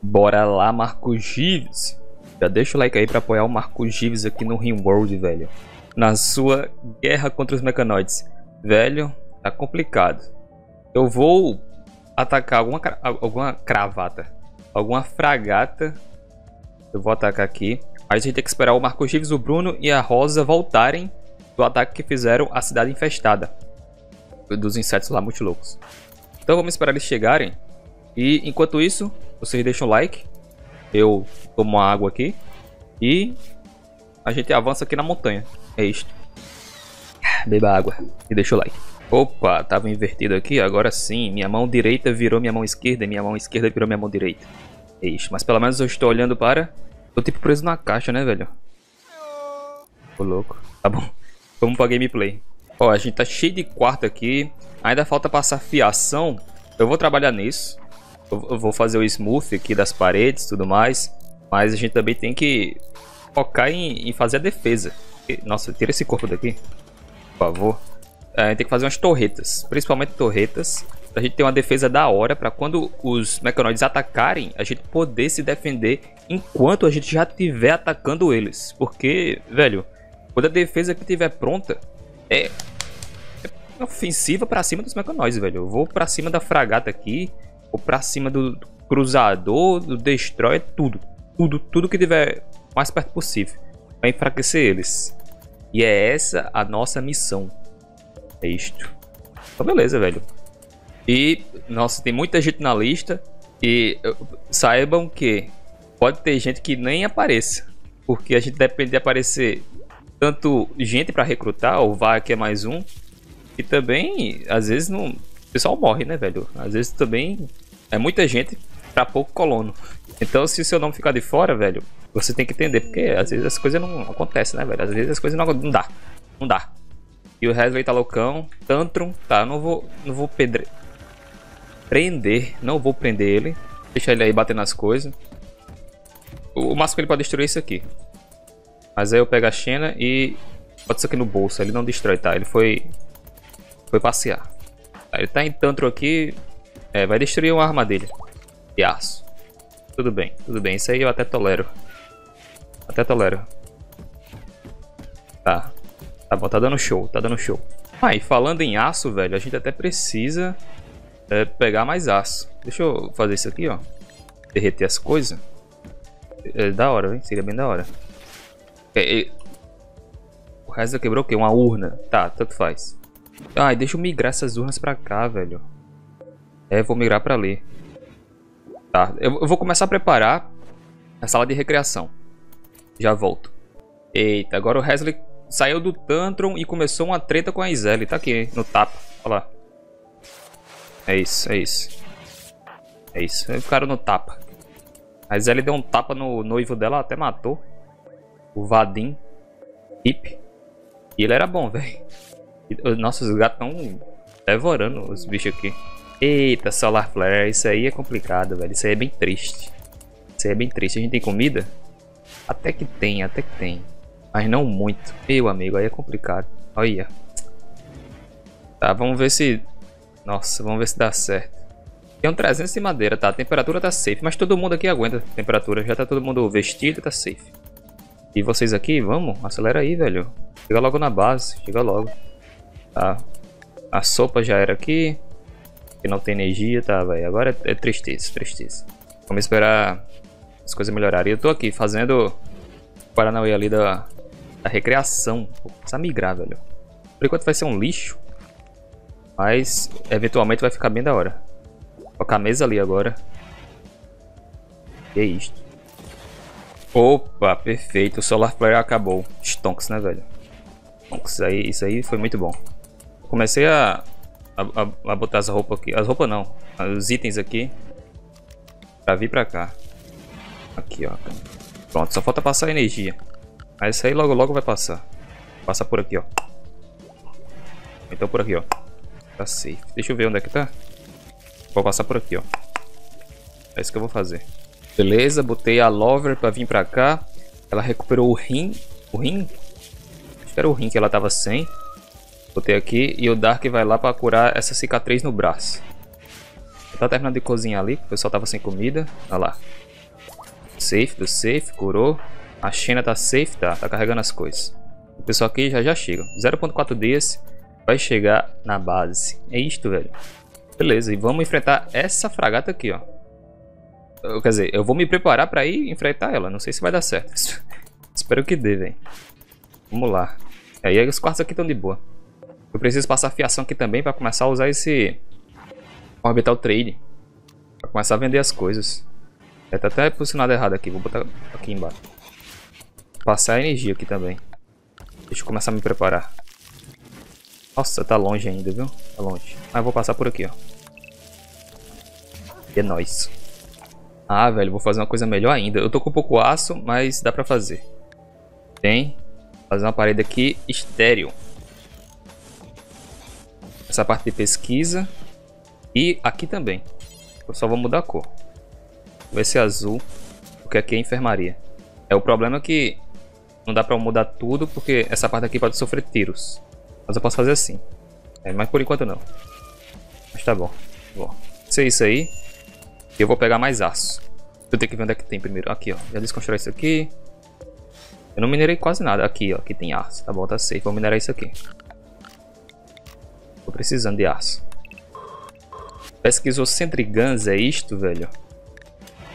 Bora lá, Marcos Gives. Já deixa o like aí pra apoiar o Marcos Gives aqui no Rimworld, velho. Na sua guerra contra os mecanoides. Velho, tá complicado. Eu vou atacar alguma, alguma cravata, alguma fragata. Eu vou atacar aqui. Mas a gente tem que esperar o Marcos Gives, o Bruno e a Rosa voltarem do ataque que fizeram a cidade infestada. Dos insetos lá muito loucos. Então vamos esperar eles chegarem. E enquanto isso, vocês deixam o like. Eu tomo uma água aqui. E a gente avança aqui na montanha. É isto. Beba água e deixa o like. Opa, tava invertido aqui, agora sim. Minha mão direita virou minha mão esquerda e minha mão esquerda virou minha mão direita. É isso, mas pelo menos eu estou olhando para... Tô tipo preso na caixa, né, velho? Ô, louco. Tá bom. Vamos pra gameplay. Ó, a gente tá cheio de quarto aqui. Ainda falta passar fiação. Eu vou trabalhar nisso. Eu vou fazer o smooth aqui das paredes e tudo mais. Mas a gente também tem que focar em, em fazer a defesa. Nossa, tira esse corpo daqui. Por favor. É, a gente tem que fazer umas torretas, principalmente torretas, pra gente ter uma defesa da hora, pra quando os mecanoides atacarem, a gente poder se defender enquanto a gente já estiver atacando eles. Porque, velho, quando a defesa aqui estiver pronta, é, é ofensiva pra cima dos mecanoides, velho. Eu vou pra cima da fragata aqui, vou pra cima do, do cruzador, do destroyer, tudo. Tudo, tudo que tiver mais perto possível. Pra enfraquecer eles. E é essa a nossa missão. É isto. Então beleza, velho. E, nossa, tem muita gente na lista. E saibam que pode ter gente que nem apareça. Porque a gente depende de aparecer tanto gente para recrutar, ou vai que é mais um. E também, às vezes, não, pessoal morre, né, velho? Às vezes também é muita gente para pouco colono. Então, se o seu nome ficar de fora, velho, você tem que entender. Porque às vezes as coisas não acontecem, né, velho? Às vezes as coisas não, não dá. Não dá. E o Wesley tá loucão. Tantrum, tá, não vou, não vou pedre... prender, não vou prender ele. Deixar ele aí bater nas coisas. O, o máximo que ele pode destruir é isso aqui. Mas aí eu pego a Xena e boto isso aqui no bolso. Ele não destrói, tá? Ele foi, foi passear. Ele tá em Tantrum aqui. É, vai destruir uma arma dele. De aço. Tudo bem, tudo bem. Isso aí eu até tolero. Até tolero. Tá. Tá bom, tá dando show, tá dando show. Ah, e falando em aço, velho, a gente até precisa é, pegar mais aço. Deixa eu fazer isso aqui, ó. Derreter as coisas. É, da hora, hein? Seria bem da hora. É, é... O resto quebrou o quê? Uma urna. Tá, tanto faz. Ai, deixa eu migrar essas urnas pra cá, velho. É, vou migrar pra ali. Tá, eu, eu vou começar a preparar a sala de recreação. Já volto. Eita, agora o Wesley saiu do Tantrum e começou uma treta com a Izelle. Tá aqui no tapa. Olha lá. É isso, é isso. É isso. Ficaram no tapa. A Izelle deu um tapa no noivo dela, até matou. O Vadim. Hip. E ele era bom, velho. Nossa, os gatos estão devorando os bichos aqui. Eita, Solar Flare. Isso aí é complicado, velho. Isso aí é bem triste. Isso aí é bem triste. A gente tem comida? Até que tem, até que tem. Mas não muito. Meu amigo, aí é complicado. Olha. Tá, vamos ver se... Nossa, vamos ver se dá certo. Tem um 300 de madeira, tá? A temperatura tá safe. Mas todo mundo aqui aguenta a temperatura. Já tá todo mundo vestido tá safe. E vocês aqui, vamos? Acelera aí, velho. Chega logo na base. Chega logo. Tá. A sopa já era aqui. Que não tem energia, tá, velho? Agora é, é tristeza, tristeza. Vamos esperar as coisas melhorarem. Eu tô aqui fazendo o Paranauê ali da, da recreação. Vou começar a migrar, velho. Por enquanto vai ser um lixo. Mas eventualmente vai ficar bem da hora. Vou colocar a mesa ali agora. Que é isto? Opa, perfeito. O Solar Flare acabou. Stonks, né, velho? Stonks, aí, isso aí foi muito bom. Comecei a, a, a botar as roupas aqui. As roupas não. Os itens aqui. Pra vir pra cá. Aqui, ó. Pronto, só falta passar energia. Mas isso aí logo logo vai passar. Passa por aqui, ó. Então por aqui, ó. Tá safe. Deixa eu ver onde é que tá. Vou passar por aqui, ó. É isso que eu vou fazer. Beleza, botei a Lover pra vir pra cá. Ela recuperou o rim. O rim? Acho que era o rim que ela tava sem. Botei aqui. E o Dark vai lá pra curar essa cicatriz no braço. Tá terminando de cozinhar ali. O pessoal tava sem comida. Olha lá. Safe do safe, curou. A China tá safe, tá, tá carregando as coisas. O pessoal aqui já já chega. 0.4 dias vai chegar na base. É isto, velho. Beleza, e vamos enfrentar essa fragata aqui, ó. Quer dizer, eu vou me preparar pra ir enfrentar ela. Não sei se vai dar certo. Espero que dê, velho. Vamos lá. Aí os quartos aqui estão de boa. Eu preciso passar fiação aqui também pra começar a usar esse... Orbital Trade. Pra começar a vender as coisas. É, tá até posicionado errado aqui. Vou botar aqui embaixo. Passar energia aqui também. Deixa eu começar a me preparar. Nossa, tá longe ainda, viu? Tá longe. Mas ah, vou passar por aqui, ó. E é nóis. Ah, velho, vou fazer uma coisa melhor ainda. Eu tô com pouco aço, mas dá pra fazer. Tem. Fazer uma parede aqui estéreo. Essa parte de pesquisa. E aqui também. Eu só vou mudar a cor. Vai ser azul. Porque aqui é enfermaria. É o problema é que não dá pra mudar tudo, porque essa parte aqui pode sofrer tiros. Mas eu posso fazer assim. É, mas por enquanto não. Mas tá bom. Bom, ser isso aí. Eu vou pegar mais aço. Eu tenho que ver onde é que tem primeiro. Aqui, ó. Já desconstrói isso aqui. Eu não minerei quase nada. Aqui, ó. Aqui tem aço. Tá bom, tá safe. Vou minerar isso aqui. Tô precisando de aço. Pesquisou Centrigans, é isto, velho?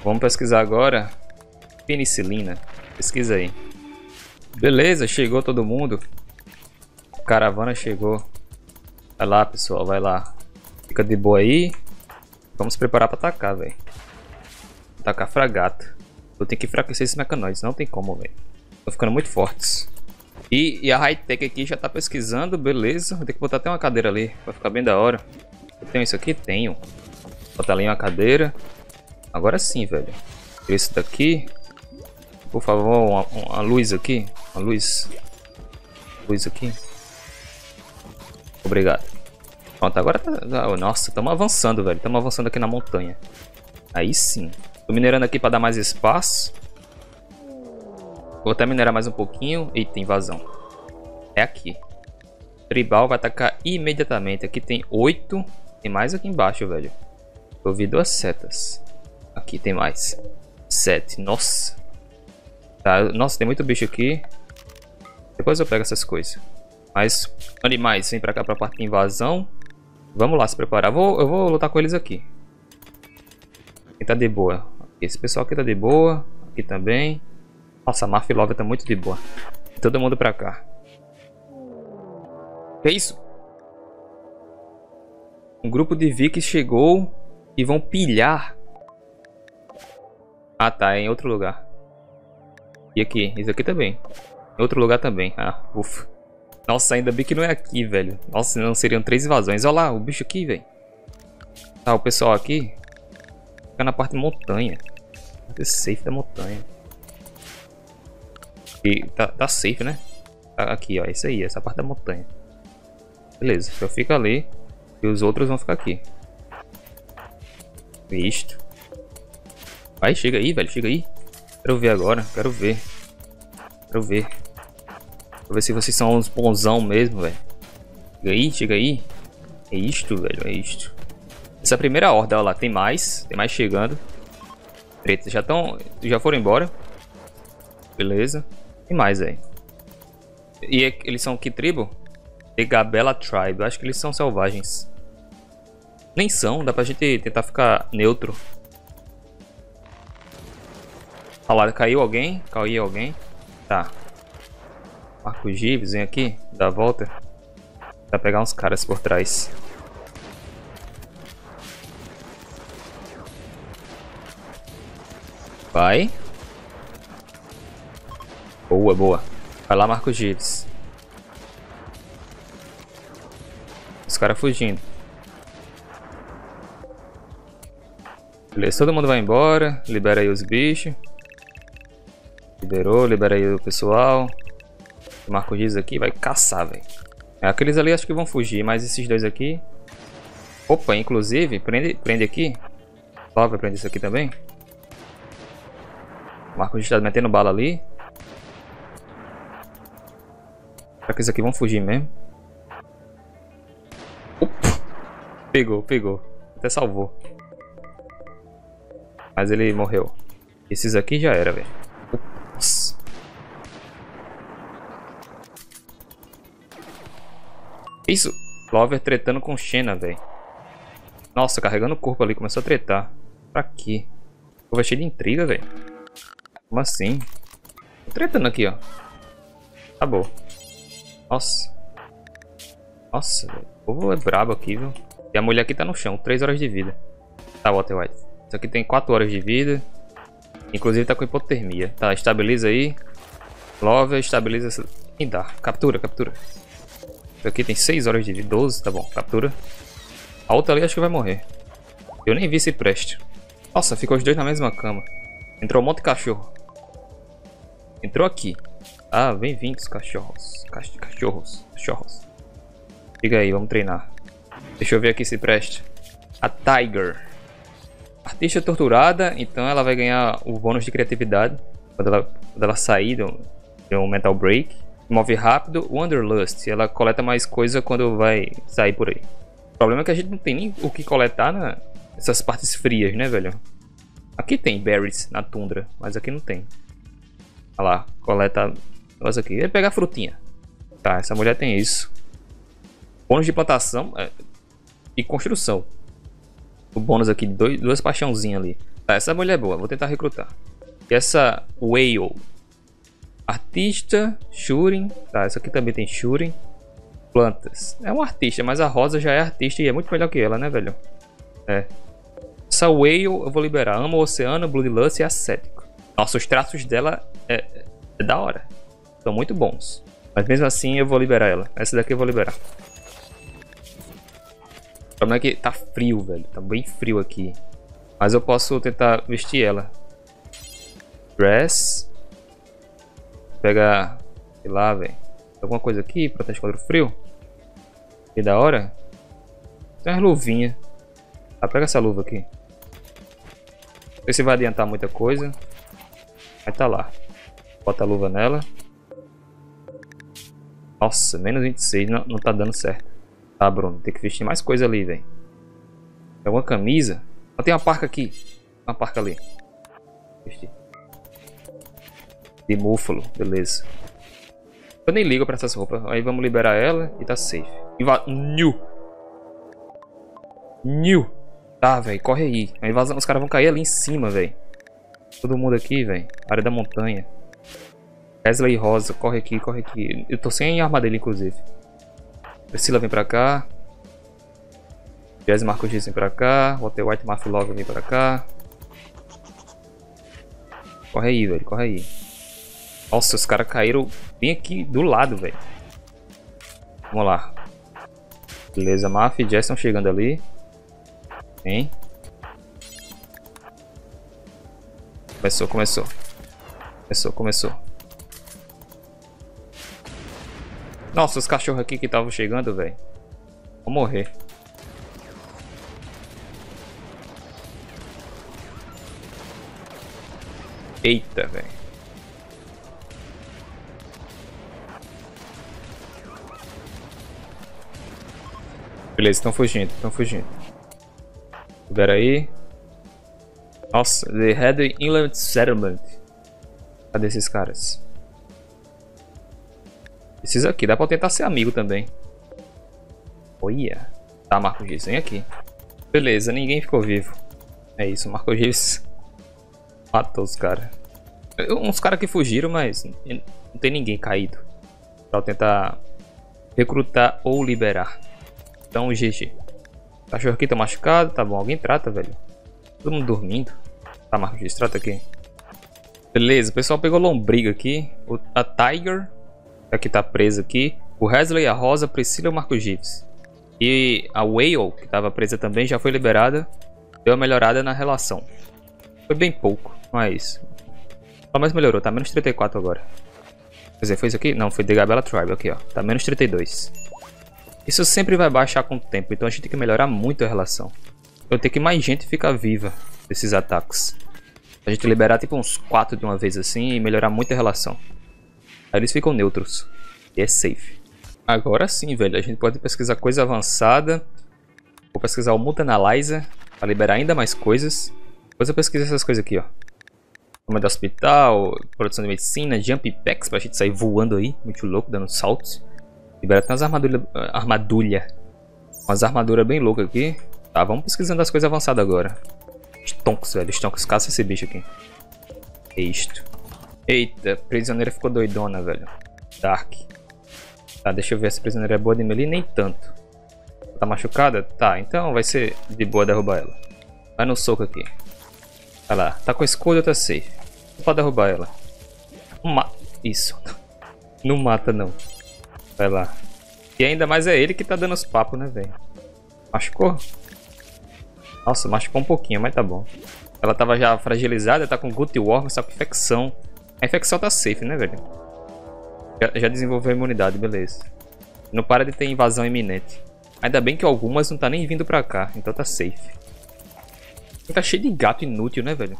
Vamos pesquisar agora. Penicilina. Pesquisa aí. Beleza, chegou todo mundo. Caravana chegou. Vai lá, pessoal, vai lá. Fica de boa aí. Vamos preparar pra atacar, velho. Atacar fragata. Eu tenho que enfraquecer esses mecanoides, não tem como, velho. Tô ficando muito fortes. E, e a high-tech aqui já tá pesquisando, beleza. Vou ter que botar até uma cadeira ali, vai ficar bem da hora. Eu tenho isso aqui? Tenho. Botar ali uma cadeira. Agora sim, velho. Esse daqui. Por favor, uma, uma luz aqui. Uma luz. Luz aqui. Obrigado. Pronto, agora tá... Ah, nossa, estamos avançando, velho. Estamos avançando aqui na montanha. Aí sim. Tô minerando aqui para dar mais espaço. Vou até minerar mais um pouquinho. Eita, invasão. É aqui. Tribal vai atacar imediatamente. Aqui tem oito. Tem mais aqui embaixo, velho. Eu vi duas setas. Aqui tem mais. Sete. Nossa. Tá, nossa, tem muito bicho aqui. Depois eu pego essas coisas. Mas animais, vem pra cá pra parte de invasão. Vamos lá se preparar. Vou, eu vou lutar com eles aqui. Quem tá de boa? Esse pessoal aqui tá de boa. Aqui também. Nossa, a Marfilova tá muito de boa. Todo mundo pra cá. Que isso? Um grupo de vikings chegou e vão pilhar. Ah tá, é em outro lugar. E aqui, isso aqui também. Em outro lugar também. Ah, ufa. Nossa, ainda bem que não é aqui, velho. Nossa, não seriam três invasões. Olha lá, o bicho aqui, velho. Tá, o pessoal aqui. Fica na parte de montanha. Parte safe da montanha. E tá, tá safe, né? Tá aqui, ó. Isso aí, essa parte da montanha. Beleza, só fica ali. E os outros vão ficar aqui. Visto. Vai, chega aí, velho. Chega aí. Quero ver agora. Quero ver. Quero ver. Pra ver se vocês são uns bonzão mesmo, velho. Chega aí, chega aí. É isto, velho, é isto. Essa é primeira horda, lá, tem mais. Tem mais chegando. Pretos já estão... Já foram embora. Beleza. Tem mais aí. E é, eles são que tribo? The Gabela Tribe. acho que eles são selvagens. Nem são, dá pra gente tentar ficar neutro. Olha lá, caiu alguém? Caiu alguém? Tá. Marco Gives, vem aqui, dá a volta. Pra pegar uns caras por trás. Vai. Boa, boa. Vai lá, Marco Gives. Os caras fugindo. Beleza, todo mundo vai embora. Libera aí os bichos. Liberou, libera aí o pessoal. O Marco diz aqui vai caçar, velho. É, aqueles ali acho que vão fugir, mas esses dois aqui... Opa, inclusive, prende, prende aqui. Ó, vai prender isso aqui também. O Marco está metendo bala ali. Será que esses aqui vão fugir mesmo? Opa! Pegou, pegou. Até salvou. Mas ele morreu. Esses aqui já era, velho. Isso. Clover tretando com Xena, velho. Nossa, carregando o corpo ali. Começou a tretar. Pra quê? Pô, vai cheio de intriga, velho. Como assim? Tô tretando aqui, ó. Tá bom. Nossa. Nossa, velho. O povo é brabo aqui, viu? E a mulher aqui tá no chão. 3 horas de vida. Tá, Walter White. Isso aqui tem 4 horas de vida. Inclusive tá com hipotermia. Tá, estabiliza aí. Clover, estabiliza. Quem dá? Captura, captura. Isso aqui tem 6 horas de vida. 12, tá bom. Captura. A outra ali acho que vai morrer. Eu nem vi se preste. Nossa, ficou os dois na mesma cama. Entrou um monte de cachorro. Entrou aqui. Ah, bem-vindos, cachorros. Cachorros. Cachorros. Fica aí, vamos treinar. Deixa eu ver aqui se preste. A Tiger. Artista torturada, então ela vai ganhar o bônus de criatividade quando ela, quando ela sair de um Mental Break. Move rápido, Wanderlust. Ela coleta mais coisa quando vai sair por aí. O problema é que a gente não tem nem o que coletar na, partes frias, né, velho? Aqui tem berries na tundra, mas aqui não tem. Olha lá, coleta negócio aqui. Ele pegar frutinha. Tá, essa mulher tem isso. Bônus de plantação é, e construção. O bônus aqui dois, duas paixãozinhas ali. Tá, essa mulher é boa, vou tentar recrutar. E essa Whale. Artista, Shooting. Tá, essa aqui também tem Shooting. Plantas. É um artista, mas a Rosa já é artista e é muito melhor que ela, né, velho? É. Essa Whale eu vou liberar. Ama o Oceano, Bloodlust e Ascético. Nossa, os traços dela é, é da hora. São muito bons. Mas mesmo assim eu vou liberar ela. Essa daqui eu vou liberar. O problema é que tá frio, velho. Tá bem frio aqui. Mas eu posso tentar vestir ela. Dress. Pegar, sei lá, velho. Alguma coisa aqui, protege contra o frio. Que da hora. Tem umas luvinhas. Ah, pega essa luva aqui. Não sei se vai adiantar muita coisa. Mas tá lá. Bota a luva nela. Nossa, menos 26. Não, não tá dando certo. Tá, Bruno. Tem que vestir mais coisa ali, velho. É uma camisa. Ah, tem uma parca aqui. Uma parca ali. Vestir. De múfalo. Beleza. Eu nem ligo pra essas roupas. Aí vamos liberar ela e tá safe. Inva New. New. Tá, velho, corre aí. A invasão, os caras vão cair ali em cima, velho. Todo mundo aqui, velho. Área da montanha. Wesley Rosa, corre aqui, corre aqui. Eu tô sem armadilha, inclusive. Priscila vem pra cá. Jazz Marcos Giz vem pra cá. Walter White Marf Love vem pra cá. Corre aí, velho, corre aí. Nossa, os caras caíram bem aqui do lado, velho. Vamos lá. Beleza, Maf e Jess estão chegando ali. Hein? Começou, começou. Começou, começou. Nossa, os cachorros aqui que estavam chegando, velho. Vou morrer. Eita, velho. Beleza, estão fugindo, estão fugindo. Libera aí. Nossa, The Head Inland Settlement. Cadê esses caras? Esses aqui, dá pra tentar ser amigo também. Olha. Tá, Marco Gives, vem aqui. Beleza, ninguém ficou vivo. É isso, Marco Gives matou os caras. Uns caras que fugiram, mas não tem ninguém caído. Pra tentar recrutar ou liberar. Então, GG. Cachorro aqui tá machucado, tá bom. Alguém trata, velho. Todo mundo dormindo. Tá, Marcos, trata aqui. Beleza, o pessoal pegou lombriga aqui. O, a Tiger, que tá presa aqui. O Wesley, a Rosa, Priscila e o Marcos Gives. E a Whale, que tava presa também, já foi liberada. Deu uma melhorada na relação. Foi bem pouco, mas... Só mais melhorou, tá menos 34 agora. Quer dizer, foi isso aqui? Não, foi The Gabella Tribe, aqui ó. Tá menos 32. Isso sempre vai baixar com o tempo, então a gente tem que melhorar muito a relação. Eu tenho que mais gente ficar viva desses ataques. A gente liberar tipo uns 4 de uma vez assim e melhorar muito a relação. Aí eles ficam neutros. E é safe. Agora sim, velho. A gente pode pesquisar coisa avançada. Vou pesquisar o Mutant Analyzer. Pra liberar ainda mais coisas. Depois eu pesquiso essas coisas aqui, ó. Comando hospital, produção de medicina, jump packs pra gente sair voando aí, muito louco, dando saltos. Libera até umas armaduras, armadulha, umas armaduras bem loucas aqui. Tá, vamos pesquisando as coisas avançadas agora. Stonks, velho, Stonks, caça esse bicho aqui. É isto. Eita, prisioneira ficou doidona, velho. Dark. Tá, deixa eu ver se a prisioneira é boa de melee, nem tanto. Tá machucada? Tá, então vai ser de boa derrubar ela. Vai no soco aqui. Vai lá. Tá com escudo, tá safe. Pode derrubar ela. Isso. Não mata, não. Vai lá. E ainda mais é ele que tá dando os papos, né, velho? Machucou? Nossa, machucou um pouquinho, mas tá bom. Ela tava já fragilizada, tá com Gut War, mas tá com infecção. A infecção tá safe, né, velho? Já, já desenvolveu a imunidade, beleza. Não para de ter invasão iminente. Ainda bem que algumas não tá nem vindo pra cá, então tá safe. Tá cheio de gato inútil, né, velho?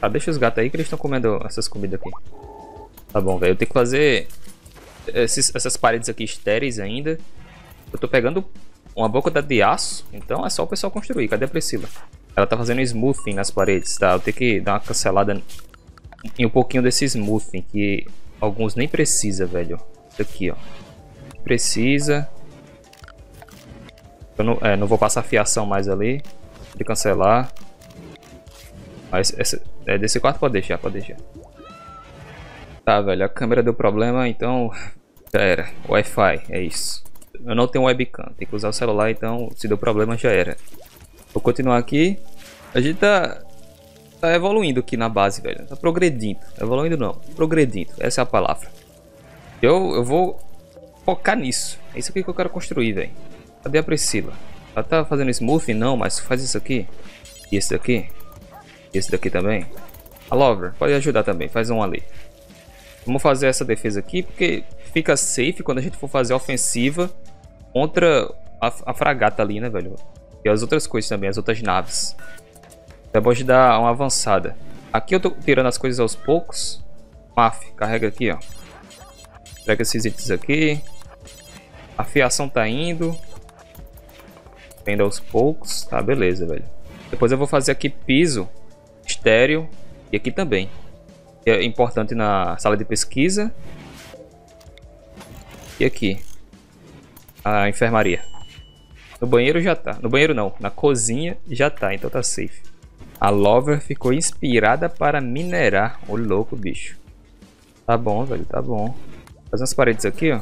Tá, deixa os gatos aí que eles estão comendo essas comidas aqui. Tá bom, velho. Eu tenho que fazer esses, essas paredes aqui estéreis ainda. Eu tô pegando uma boca de aço, então é só o pessoal construir. Cadê a Priscila? Ela tá fazendo smoothing nas paredes, tá? Eu tenho que dar uma cancelada em um pouquinho desse smoothing, que alguns nem precisa, velho. Isso aqui, ó. Precisa. Eu não, é, não vou passar fiação mais ali. De cancelar. Mas essa, é, desse quarto pode deixar, pode deixar. Tá, velho, a câmera deu problema, então já era. Wi-Fi, é isso. Eu não tenho webcam, tem que usar o celular, então se deu problema já era. Vou continuar aqui. A gente tá, tá evoluindo aqui na base, velho. Tá progredindo. Evoluindo não, progredindo. Essa é a palavra. Eu, eu vou focar nisso. É isso aqui que eu quero construir, velho. Cadê a Priscila? Ela tá fazendo smoothing? Não, mas faz isso aqui. E esse daqui. E esse daqui também. A Lover, pode ajudar também. Faz um ali. Vamos fazer essa defesa aqui, porque fica safe quando a gente for fazer ofensiva contra a, a fragata ali, né, velho? E as outras coisas também, as outras naves. Bom de dar uma avançada. Aqui eu tô tirando as coisas aos poucos. Maf, carrega aqui, ó. Pega esses itens aqui. A fiação tá indo. Indo aos poucos. Tá, beleza, velho. Depois eu vou fazer aqui piso estéreo. E aqui também. É importante na sala de pesquisa. E aqui. A enfermaria. No banheiro já tá. No banheiro não. Na cozinha já tá. Então tá safe. A Lover ficou inspirada para minerar. O louco, bicho. Tá bom, velho. Tá bom. Fazer umas paredes aqui, ó.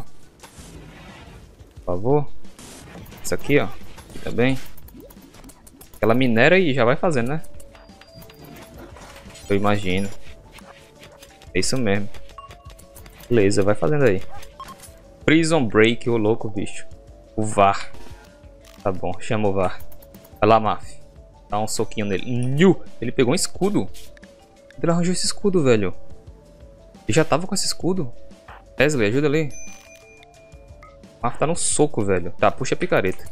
Por favor. Isso aqui, ó. Aqui também. Ela minera e já vai fazendo, né? Eu imagino. É isso mesmo. Beleza, vai fazendo aí. Prison Break, o louco, bicho. O VAR. Tá bom, chama o VAR. Vai lá, Maf. Dá um soquinho nele. New! Ele pegou um escudo. Ele arranjou esse escudo, velho. Ele já tava com esse escudo. Wesley, ajuda ali. Maf tá no soco, velho. Tá, puxa a picareta.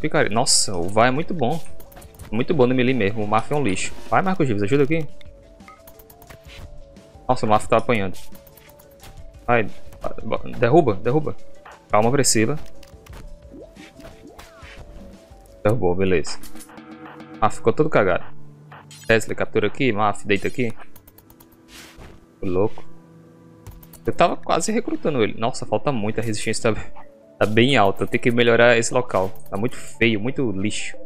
Picareta. Nossa, o VAR é muito bom. Muito bom no melee mesmo. O Maf é um lixo. Vai, Marcos Gives, ajuda aqui. Nossa, o Maf tá apanhando. Vai. Derruba, derruba. Calma, Priscila. Derrubou, beleza. Maf ficou todo cagado. Tesla, captura aqui. Maf, deita aqui. O louco. Eu tava quase recrutando ele. Nossa, falta muito. A resistência tá, tá bem alta. Tenho que melhorar esse local. Tá muito feio, muito lixo.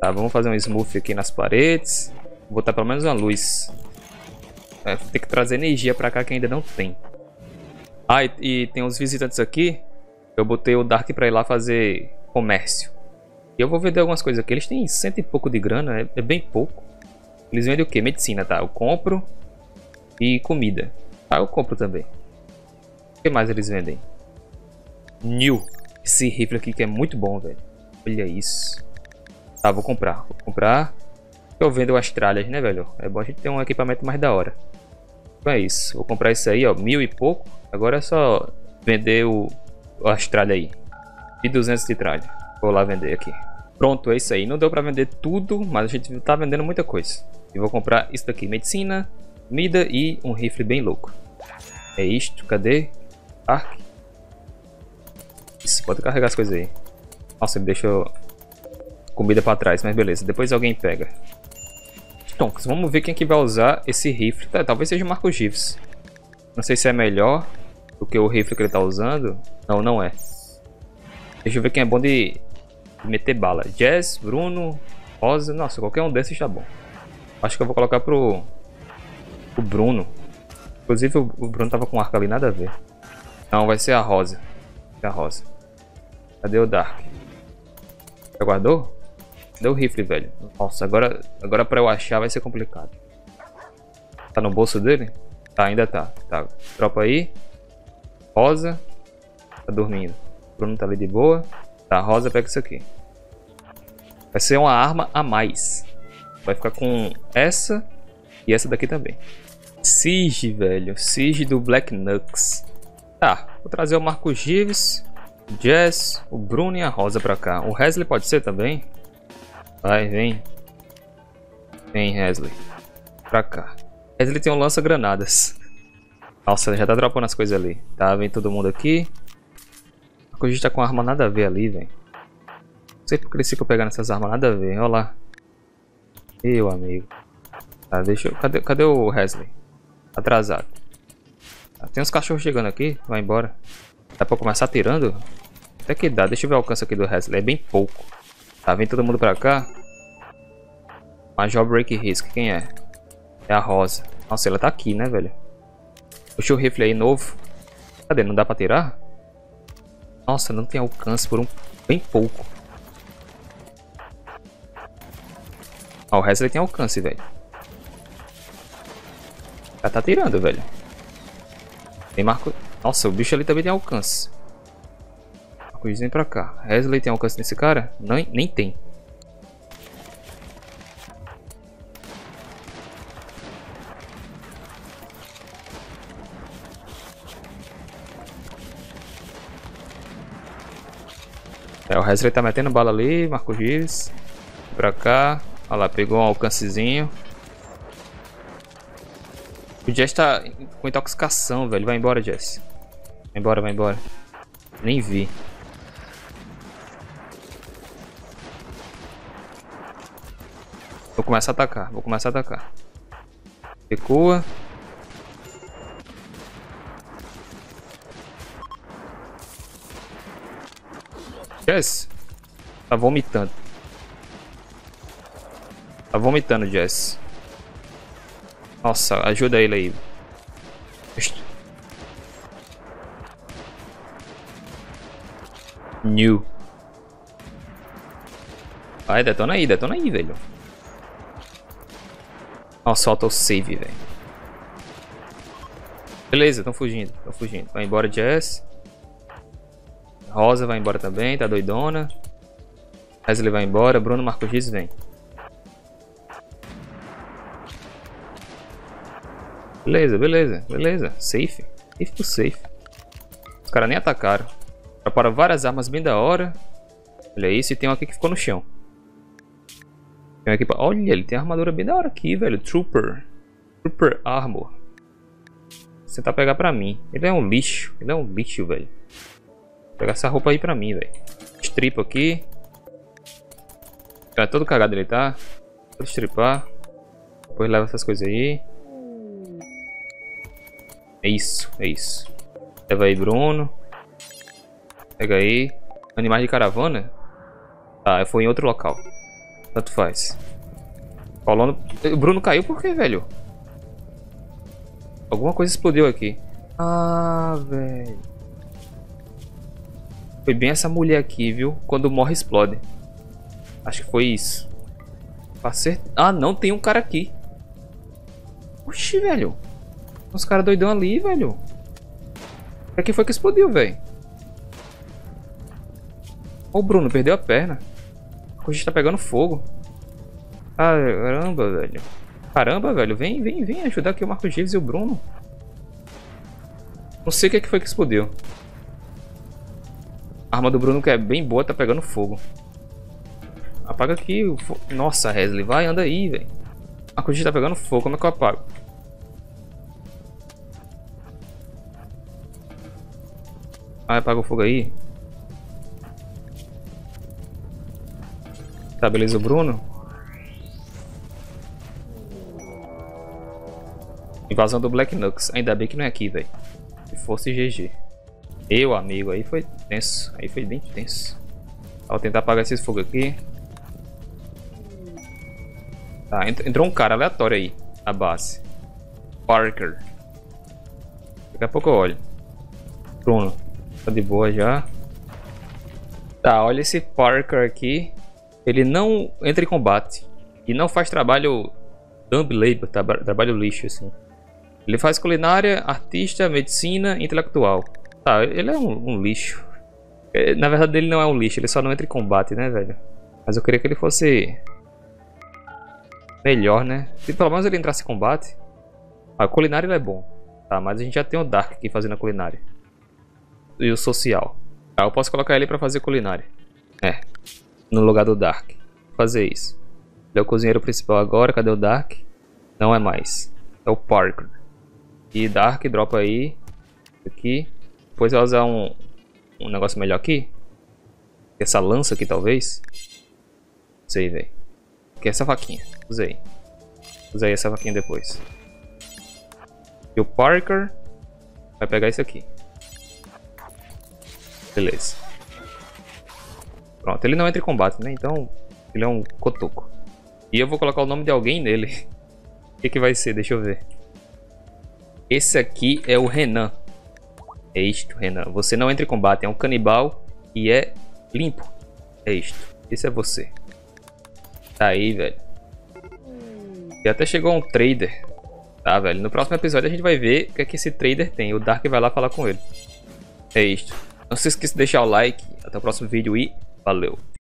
Tá, vamos fazer um smooth aqui nas paredes. Vou botar pelo menos uma luz. É, tem que trazer energia pra cá que ainda não tem. Ah, e, e, tem uns visitantes aqui. Eu botei o Dark pra ir lá fazer comércio. Eu vou vender algumas coisas aqui. Eles têm cento e pouco de grana, é, é bem pouco. Eles vendem o que? Medicina, tá? Eu compro. E comida. Ah, eu compro também. O que mais eles vendem? New. Esse rifle aqui que é muito bom, velho. Olha isso. Tá, vou comprar. Vou comprar. Eu vendo as tralhas, né, velho? É bom a gente ter um equipamento mais da hora. Então é isso. Vou comprar isso aí, ó. Mil e pouco. Agora é só vender o, o Astralha aí. E 200 de tralha. Vou lá vender aqui. Pronto, é isso aí. Não deu pra vender tudo, mas a gente tá vendendo muita coisa. E vou comprar isso daqui. Medicina, comida e um rifle bem louco. É isto. Cadê? Ark. Isso, pode carregar as coisas aí. Nossa, ele deixou comida pra trás, mas beleza. Depois alguém pega. Stonks. Vamos ver quem é que vai usar esse rifle. Tá, talvez seja o Marcos Gives. Não sei se é melhor do que o rifle que ele tá usando. Não, não é. Deixa eu ver quem é bom de meter bala. Jazz, Bruno, Rosa. Nossa, qualquer um desses tá bom. Acho que eu vou colocar pro, Bruno. Inclusive o, Bruno tava com arco ali, nada a ver. Não, vai ser a Rosa. É a Rosa. Cadê o Dark? Já guardou? Deu o rifle, velho. Nossa, agora, agora pra eu achar vai ser complicado. Tá no bolso dele? Tá, ainda tá. Tá. Tropa aí. Rosa. Tá dormindo. Bruno tá ali de boa. Tá, Rosa pega isso aqui. Vai ser uma arma a mais. Vai ficar com essa e essa daqui também. Siege, velho. Siege do Black Nux. Tá, vou trazer o Marco Gives, o Jess, o Bruno e a Rosa pra cá. O Wesley pode ser também? Vai, vem. Vem, Wesley. Pra cá. Wesley tem um lança-granadas. Nossa, já tá dropando as coisas ali. Tá, vem todo mundo aqui. A gente tá com arma nada a ver ali, velho. Não sei porque eles ficam pegando essas armas nada a ver. Olha lá. Meu amigo. Tá, deixa eu... Cadê, cadê o Wesley? Atrasado. Tá, tem uns cachorros chegando aqui. Vai embora. Dá pra começar atirando? Até que dá. Deixa eu ver o alcance aqui do Wesley. É bem pouco. Tá, vem todo mundo pra cá. Major Break Risk, quem é? É a Rosa. Nossa, ela tá aqui, né, velho? Puxa o rifle aí novo. Cadê? Não dá pra tirar? Nossa, não tem alcance por um bem pouco. Ó, o Wesley tem alcance, velho. Já tá tirando, velho. Tem marco... Nossa, o bicho ali também tem alcance. Vem pra cá. Wesley tem alcance nesse cara? Nem, nem tem. Wesley tá metendo bala ali, Marco Gives. Pra cá. Olha lá, pegou um alcancezinho. O Jess tá com intoxicação, velho. Vai embora, Jess. Vai embora, vai embora. Nem vi. Vou começar a atacar, vou começar a atacar. Recua. Jess. Tá vomitando. Tá vomitando, Jess. Nossa, ajuda ele aí. New. Vai, detona aí, detona aí, velho. Nossa, autosave, velho. Beleza, estão fugindo, estão fugindo. Vai embora, Jess. Rosa vai embora também, tá doidona. Wesley vai embora, Bruno Marcos Giz vem. Beleza, beleza, beleza. Safe. Safe pro safe. Os caras nem atacaram. Prepara várias armas bem da hora. Olha isso, e tem um aqui que ficou no chão. Tem aqui pra... Olha, ele tem armadura bem da hora aqui, velho. Trooper. Trooper Armor. Vou tentar pegar pra mim. Ele é um lixo. Ele é um lixo, velho. Pegar essa roupa aí pra mim, velho. Estripa aqui. Tá todo cagado ele, tá? Vou estripar. Depois leva essas coisas aí. É isso, é isso. Leva aí, Bruno. Pega aí. Animais de caravana? Ah, foi em outro local. Tanto faz. Colono... O Bruno caiu por quê, velho? Alguma coisa explodiu aqui. Ah, velho. Foi bem essa mulher aqui, viu? Quando morre, explode. Acho que foi isso. Acert... Ah, não, tem um cara aqui. Oxi, velho. Os caras doidão ali, velho. Pra que foi que explodiu, velho? Ô, Bruno, perdeu a perna. A gente tá pegando fogo. Caramba, velho. Caramba, velho. Vem, vem, vem ajudar aqui o Marco Gives e o Bruno. Não sei o que, é que foi que explodiu. A arma do Bruno, que é bem boa, tá pegando fogo. Apaga aqui o fogo. Nossa, Wesley, vai, anda aí, velho. Marco Gives tá pegando fogo, como é que eu apago? Ah, apaga o fogo aí. Tá, beleza, o Bruno. Invasão do Black Nux. Ainda bem que não é aqui, velho. Se fosse GG. Eu, amigo, aí foi tenso. Aí foi bem tenso. Vou tentar apagar esses fogo aqui. Tá, entrou um cara aleatório aí. Na base. Parker. Daqui a pouco eu olho. Bruno. Tá de boa já. Tá, olha esse Parker aqui. Ele não entra em combate. E não faz trabalho dumb labor, trabalho lixo assim. Ele faz culinária, artista, medicina intelectual. Tá, ele é um, um, lixo. É, na verdade ele não é um lixo, ele só não entra em combate, né, velho? Mas eu queria que ele fosse... Melhor, né? Se pelo menos ele entrasse em combate. A culinária ele é bom. Tá, mas a gente já tem o Dark aqui fazendo a culinária. E o social. Tá, eu posso colocar ele pra fazer culinária. É. No lugar do Dark. Vou fazer isso. Ele é o cozinheiro principal agora. Cadê o Dark? Não é mais. É o Parker. E Dark dropa aí. Aqui. Depois vai usar um, um negócio melhor aqui. Essa lança aqui, talvez. Sei, velho. Que é essa faquinha. Usei. Usei essa faquinha depois. E o Parker vai pegar isso aqui. Beleza. Pronto, ele não entra em combate, né? Então, ele é um cotoco. E eu vou colocar o nome de alguém nele. O que, que vai ser? Deixa eu ver. Esse aqui é o Renan. É isto, Renan. Você não entra em combate, é um canibal e é limpo. É isto. Esse é você. Tá aí, velho. E até chegou um trader. Tá, velho. No próximo episódio a gente vai ver o que, é que esse trader tem. O Dark vai lá falar com ele. É isto. Não se esqueça de deixar o like. Até o próximo vídeo e valeu.